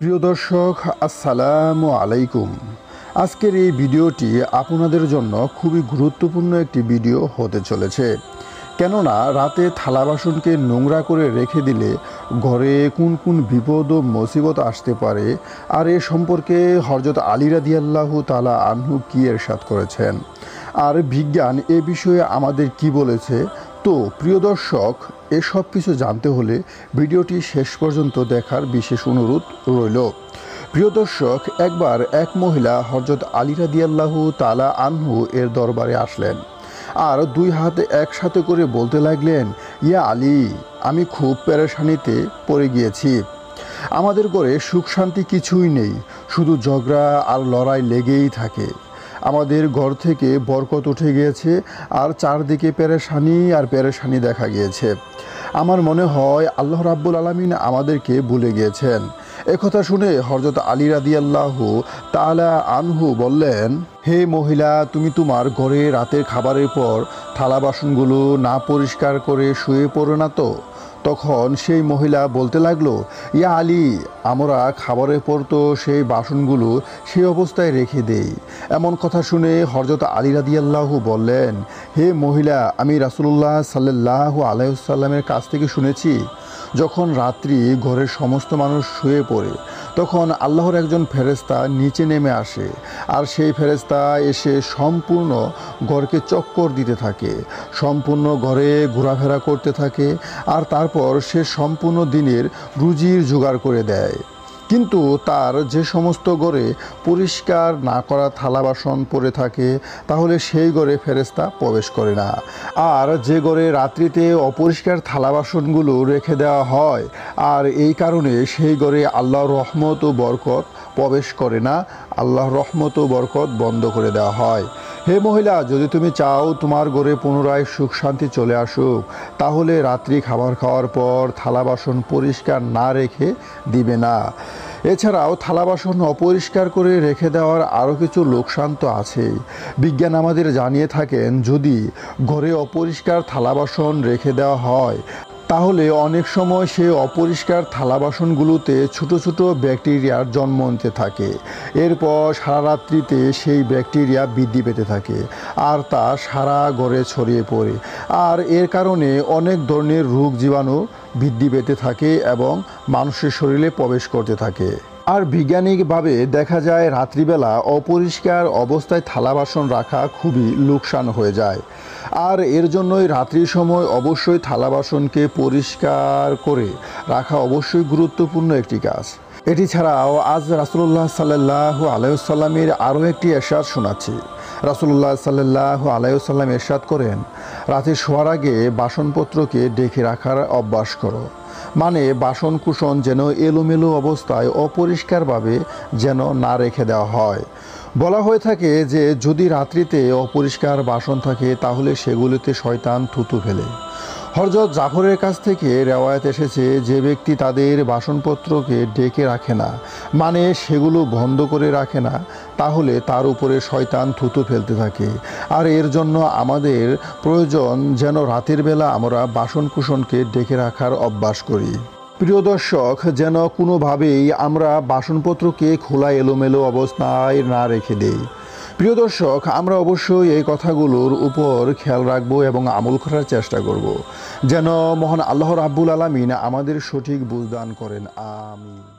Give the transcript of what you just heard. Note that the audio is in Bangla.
প্রিয় দর্শক, আসসালামু আলাইকুম। আজকের এই ভিডিওটি আপনাদের জন্য খুবই গুরুত্বপূর্ণ একটি ভিডিও হতে চলেছে। কেননা রাতে থালা বাসনকে নোংরা করে রেখে দিলে ঘরে কোন কোন বিপদ ও মুসিবত আসতে পারে, আর এ সম্পর্কে হরজত আলী রাদিয়াল্লাহু তালা আনহু কি এরশাদ করেছেন? আর বিজ্ঞান এ বিষয়ে আমাদের কি বলেছে তো, প্রিয় দর্শক, এসব কিছু জানতে হলে ভিডিওটি শেষ পর্যন্ত দেখার বিশেষ অনুরোধ রইল। প্রিয় দর্শক, একবার এক মহিলা হরজত আলী রাদিয়াল্লাহু তালা আনহু এর দরবারে আসলেন। আর দুই হাতে একসাথে করে বলতে লাগলেন, ইয়া আলী, আমি খুব পেরেশানিতে পড়ে গিয়েছি। আমাদের ঘরে সুখ শান্তি কিছুই নেই। শুধু ঝগড়া আর লড়াই লেগেই থাকে। আমাদের ঘর থেকে বরকত উঠে গিয়েছে আর চারদিকে পেরেশানি আর পেরেশানি দেখা গিয়েছে। আমার মনে হয় আল্লাহ রাব্বুল আলমিন আমাদেরকে ভুলে গিয়েছেন। একথা শুনে হরজত আলী রাদিয়াল্লাহু তালা আনহু বললেন, হে মহিলা, তুমি তোমার ঘরে রাতের খাবারের পর থালা বাসনগুলো না পরিষ্কার করে শুয়ে পড়ো না তো। তখন সেই মহিলা বলতে লাগল, ইয়া আলী, আমরা খাবারের পর তো সেই বাসনগুলো সেই অবস্থায় রেখে দেই। এমন কথা শুনে হরজত আলী রাদিয়াল্লাহু বললেন, হে মহিলা, আমি রাসুল্লাহ সাল্লাহ আলাইসাল্লামের কাছ থেকে শুনেছি, যখন রাত্রি ঘরের সমস্ত মানুষ শুয়ে পড়ে তখন আল্লাহর একজন ফেরেস্তা নিচে নেমে আসে, আর সেই ফেরেস্তা এসে সম্পূর্ণ ঘরকে চক্কর দিতে থাকে, সম্পূর্ণ ঘরে ঘোরাফেরা করতে থাকে, আর তারপর সে সম্পূর্ণ দিনের রুজির জোগাড় করে দেয়। কিন্তু তার যে সমস্ত ঘরে পরিষ্কার না করা থালা বাসন পড়ে থাকে, তাহলে সেই ঘরে ফেরেস্তা প্রবেশ করে না। আর যে ঘরে রাত্রিতে অপরিষ্কার থালা বাসনগুলো রেখে দেওয়া হয়, আর এই কারণে সেই ঘরে আল্লাহর রহমত ও বরকত প্রবেশ করে না, আল্লাহর রহমত ও বরকত বন্ধ করে দেওয়া হয়। হে মহিলা, যদি তুমি চাও তোমার ঘরে পুনরায় সুখ শান্তি চলে আসুক, তাহলে রাত্রি খাবার খাওয়ার পর থালা বাসন পরিষ্কার না রেখে দিবে না। এছাড়াও থালা বাসন অপরিষ্কার করে রেখে দেওয়ার আরও কিছু লোকসান তো আছেই। বিজ্ঞান আমাদের জানিয়ে থাকেন, যদি ঘরে অপরিষ্কার থালা বাসন রেখে দেওয়া হয় তাহলে অনেক সময় সে অপরিষ্কার থালা বাসনগুলোতে ছোট ছোট ব্যাকটেরিয়ার জন্ম নিতে থাকে। এরপর সারা রাত্রিতে সেই ব্যাকটেরিয়া বৃদ্ধি পেতে থাকে আর তা সারা ঘরে ছড়িয়ে পড়ে। আর এর কারণে অনেক ধরনের রোগ জীবাণু বৃদ্ধি পেতে থাকে এবং মানুষের শরীরে প্রবেশ করতে থাকে। আর বিজ্ঞানিকভাবে দেখা যায়, রাত্রিবেলা অপরিষ্কার অবস্থায় থালা বাসন রাখা খুবই লোকসান হয়ে যায়। আর এর জন্যই রাত্রির সময় অবশ্যই থালা বাসনকে পরিষ্কার করে রাখা অবশ্যই গুরুত্বপূর্ণ একটি কাজ। এটি ছাড়াও আজ রাসুল্লাহ সাল্লাহ আলাইসাল্লামের আরও একটি এরশাদ শোনাচ্ছি। রাসুল্লাহ সাল্লাহ আলাইসাল্লাম এরশাদ করেন, রাতে শোয়ার আগে বাসনপত্রকে ডেকে রাখার অভ্যাস করো। মানে বাসন কুসন যেন এলোমেলো অবস্থায় অপরিষ্কারভাবে যেন না রেখে দেওয়া হয়। বলা হয়ে থাকে যে যদি রাত্রিতে অপরিষ্কার বাসন থাকে, তাহলে সেগুলিতে শয়তান থুতু ফেলে। হরজত জাফরের কাছ থেকে রেওয়ায়ত এসেছে যে ব্যক্তি তাদের বাসনপত্রকে ডেকে রাখে না মানে সেগুলো বন্ধ করে রাখে না, তাহলে তার উপরে শয়তান থুতু ফেলতে থাকে। আর এর জন্য আমাদের প্রয়োজন যেন রাতের বেলা আমরা বাসন কুসনকে ডেকে রাখার অভ্যাস করি। প্রিয় দর্শক, যেন কোনোভাবেই আমরা বাসনপত্রকে খোলা এলোমেলো অবস্থায় না রেখে দেই। প্রিয় দর্শক, আমরা অবশ্যই এই কথাগুলোর উপর খেয়াল রাখব এবং আমল করার চেষ্টা করব। যেন মহান আল্লাহ রাব্বুল আলমিন আমাদের সঠিক বুঝদান করেন। আমি